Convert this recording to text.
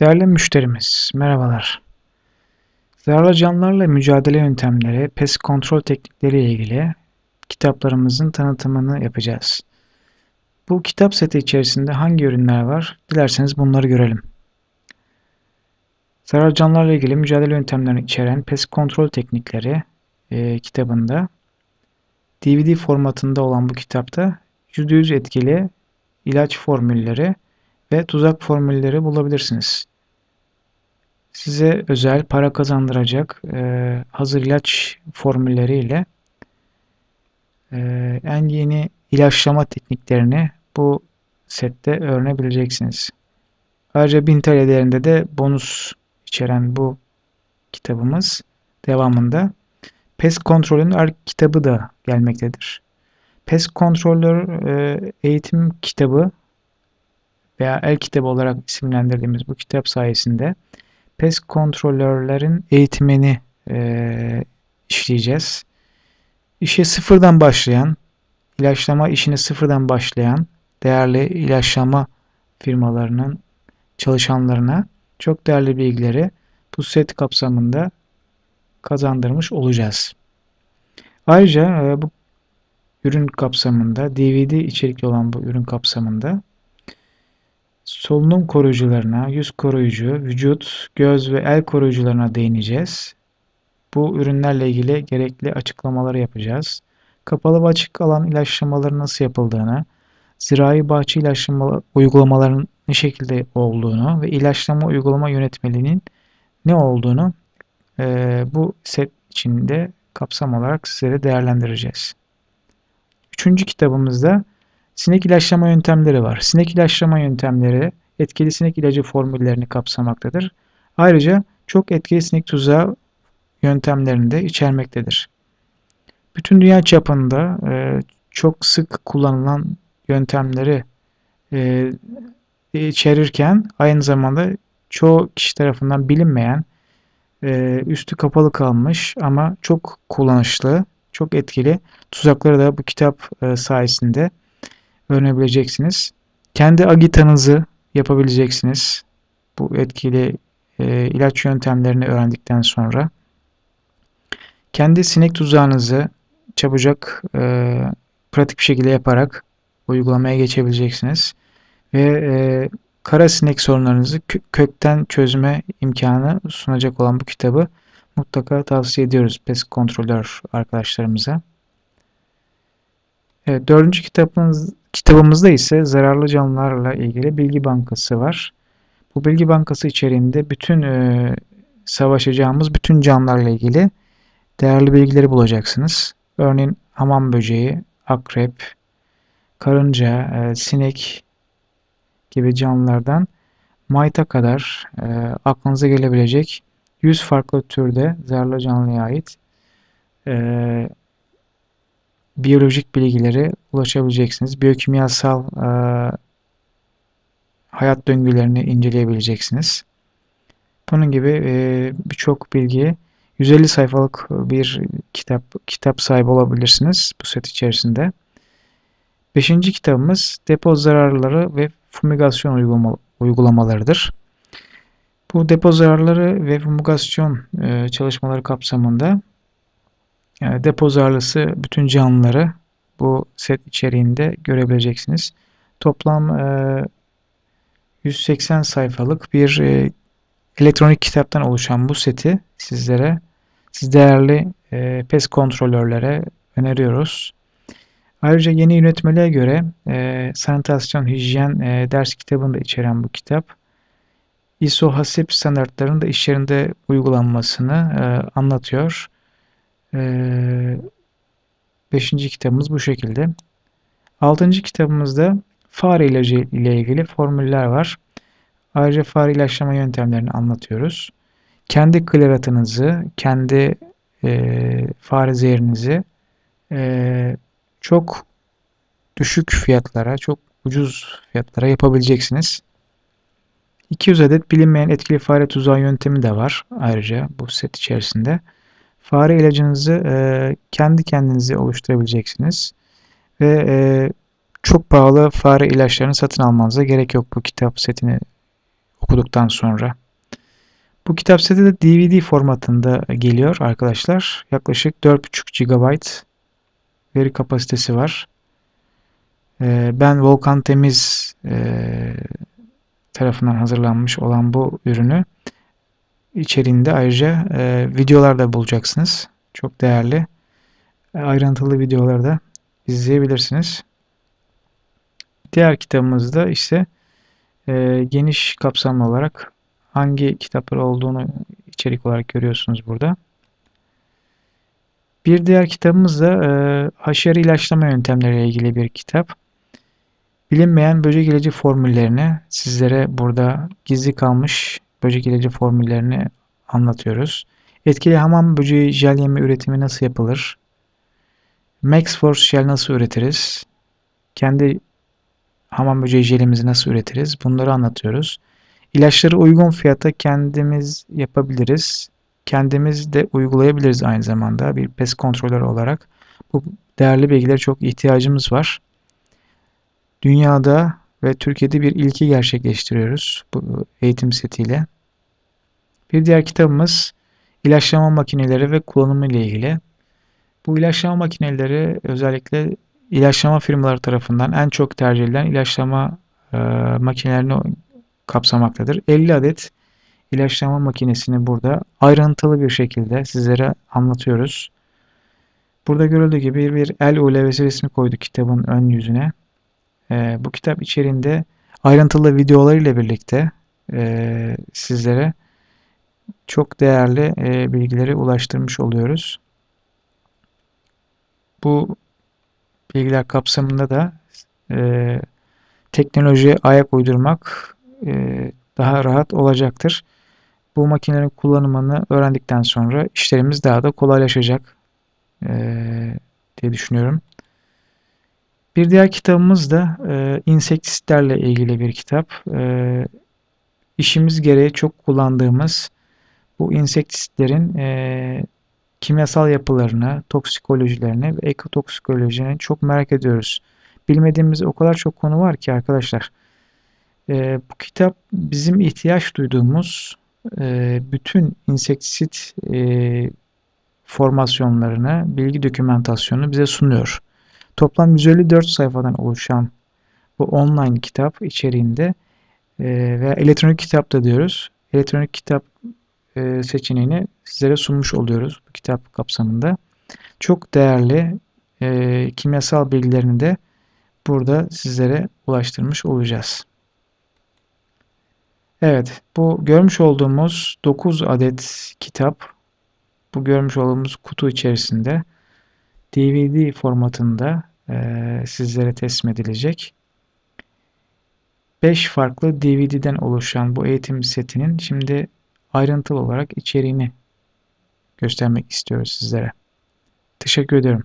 Değerli müşterimiz, merhabalar. Zararlı canlılarla mücadele yöntemleri, pest kontrol teknikleri ile ilgili kitaplarımızın tanıtımını yapacağız. Bu kitap seti içerisinde hangi ürünler var? Dilerseniz bunları görelim. Zararlı canlılarla ilgili mücadele yöntemlerini içeren pest kontrol teknikleri e, kitabında DVD formatında olan bu kitapta %100 etkili ilaç formülleri ve tuzak formülleri bulabilirsiniz. Size özel para kazandıracak e, hazır ilaç formülleriyle e, en yeni ilaçlama tekniklerini bu sette öğrenebileceksiniz. Ayrıca 1000 TL değerinde de bonus içeren bu kitabımız devamında pest kontrolün kitabı da gelmektedir. Pest kontrolör e, eğitim kitabı veya el kitabı olarak isimlendirdiğimiz bu kitap sayesinde pest kontrolörlerin eğitimini e, işleyeceğiz. İşe sıfırdan başlayan, ilaçlama işini sıfırdan başlayan değerli ilaçlama firmalarının çalışanlarına çok değerli bilgileri bu set kapsamında kazandırmış olacağız. Ayrıca e, bu ürün kapsamında DVD içerikli olan bu ürün kapsamında solunum koruyucularına, yüz koruyucu, vücut, göz ve el koruyucularına değineceğiz. Bu ürünlerle ilgili gerekli açıklamaları yapacağız. Kapalı ve açık alan ilaçlamaları nasıl yapıldığını, zirai bahçe ilaçlama uygulamalarının ne şekilde olduğunu ve ilaçlama uygulama yönetmeliğinin ne olduğunu e, bu set içinde kapsam olarak sizlere değerlendireceğiz. Üçüncü kitabımızda Sinek ilaçlama yöntemleri var. Sinek ilaçlama yöntemleri etkili sinek ilacı formüllerini kapsamaktadır. Ayrıca çok etkili sinek tuzağı yöntemlerini de içermektedir. Bütün dünya çapında e, çok sık kullanılan yöntemleri e, içerirken aynı zamanda çoğu kişi tarafından bilinmeyen e, üstü kapalı kalmış ama çok kullanışlı, çok etkili tuzakları da bu kitap e, sayesinde öğrenebileceksiniz. Kendi agitanızı yapabileceksiniz. Bu etkili e, ilaç yöntemlerini öğrendikten sonra. Kendi sinek tuzağınızı çabucak e, pratik bir şekilde yaparak uygulamaya geçebileceksiniz. Ve e, kara sinek sorunlarınızı kökten çözme imkanı sunacak olan bu kitabı mutlaka tavsiye ediyoruz pest kontrolör arkadaşlarımıza. Evet, dördüncü kitabımız, kitabımızda ise zararlı canlılarla ilgili bilgi bankası var. Bu bilgi bankası içeriğinde bütün e, savaşacağımız bütün canlılarla ilgili değerli bilgileri bulacaksınız. Örneğin hamam böceği, akrep, karınca, e, sinek gibi canlılardan mayta kadar e, aklınıza gelebilecek 100 farklı türde zararlı canlıya ait e, biyolojik bilgileri ulaşabileceksiniz. Biyokimyasal e, hayat döngülerini inceleyebileceksiniz. Bunun gibi e, birçok bilgi 150 sayfalık bir kitap kitap sahibi olabilirsiniz bu set içerisinde. Beşinci kitabımız depo zararları ve fumigasyon uygulama, uygulamalarıdır. Bu depo zararları ve fumigasyon e, çalışmaları kapsamında yani depo zarlısı bütün canlıları bu set içeriğinde görebileceksiniz. Toplam e, 180 sayfalık bir e, elektronik kitaptan oluşan bu seti sizlere, siz değerli e, PES kontrolörlere öneriyoruz. Ayrıca yeni yönetmeliğe göre e, sanitasyon, hijyen e, ders kitabını da içeren bu kitap, ISO hasip standartlarının da iş yerinde uygulanmasını e, anlatıyor. Ee, beşinci kitabımız bu şekilde. Altıncı kitabımızda fare ilacı ile ilgili formüller var. Ayrıca fare ilaçlama yöntemlerini anlatıyoruz. Kendi kleratınızı, kendi e, fare zehrinizi e, çok düşük fiyatlara, çok ucuz fiyatlara yapabileceksiniz. 200 adet bilinmeyen etkili fare tuzağı yöntemi de var ayrıca bu set içerisinde. Fare ilacınızı e, kendi kendinize oluşturabileceksiniz. Ve e, çok pahalı fare ilaçlarını satın almanıza gerek yok bu kitap setini okuduktan sonra. Bu kitap seti de DVD formatında geliyor arkadaşlar. Yaklaşık 4.5 GB veri kapasitesi var. Ee, ben Volkan Temiz e, tarafından hazırlanmış olan bu ürünü içeriğinde ayrıca e, videolar da bulacaksınız. Çok değerli e, ayrıntılı videoları da izleyebilirsiniz. Diğer kitabımızda ise e, geniş kapsamlı olarak hangi kitaplar olduğunu içerik olarak görüyorsunuz burada. Bir diğer kitabımız da e, haşeri ilaçlama yöntemleriyle ilgili bir kitap. Bilinmeyen böcek ilacı formüllerini sizlere burada gizli kalmış böcek ilacı formüllerini anlatıyoruz. Etkili hamam böceği jel yeme üretimi nasıl yapılır? Max Force jel nasıl üretiriz? Kendi hamam böceği jelimizi nasıl üretiriz? Bunları anlatıyoruz. İlaçları uygun fiyata kendimiz yapabiliriz. Kendimiz de uygulayabiliriz aynı zamanda bir pest kontrolörü olarak. Bu değerli bilgilere çok ihtiyacımız var. Dünyada ve Türkiye'de bir ilki gerçekleştiriyoruz bu eğitim setiyle. Bir diğer kitabımız ilaçlama makineleri ve kullanımı ile ilgili. Bu ilaçlama makineleri özellikle ilaçlama firmaları tarafından en çok tercih edilen ilaçlama e, makinelerini kapsamaktadır. 50 adet ilaçlama makinesini burada ayrıntılı bir şekilde sizlere anlatıyoruz. Burada görüldüğü gibi bir el ulevesi resmi koyduk kitabın ön yüzüne. E, bu kitap içerisinde ayrıntılı videolar ile birlikte e, sizlere çok değerli e, bilgileri ulaştırmış oluyoruz. Bu bilgiler kapsamında da e, teknolojiye ayak uydurmak e, daha rahat olacaktır. Bu makinelerin kullanımını öğrendikten sonra işlerimiz daha da kolaylaşacak e, diye düşünüyorum. Bir diğer kitabımız da e, insektisitlerle ilgili bir kitap. E, işimiz gereği çok kullandığımız bu insektisitlerin e, kimyasal yapılarını, toksikolojilerini ve ekotoksikolojini çok merak ediyoruz. Bilmediğimiz o kadar çok konu var ki arkadaşlar. E, bu kitap bizim ihtiyaç duyduğumuz e, bütün insektisit e, formasyonlarını, bilgi dokümantasyonunu bize sunuyor. Toplam 154 sayfadan oluşan bu online kitap içeriğinde e, veya elektronik kitap da diyoruz. Elektronik kitap e, seçeneğini sizlere sunmuş oluyoruz bu kitap kapsamında. Çok değerli e, kimyasal bilgilerini de burada sizlere ulaştırmış olacağız. Evet, bu görmüş olduğumuz 9 adet kitap bu görmüş olduğumuz kutu içerisinde DVD formatında e, sizlere teslim edilecek. 5 farklı DVD'den oluşan bu eğitim setinin şimdi ayrıntılı olarak içeriğini göstermek istiyoruz sizlere. Teşekkür ederim.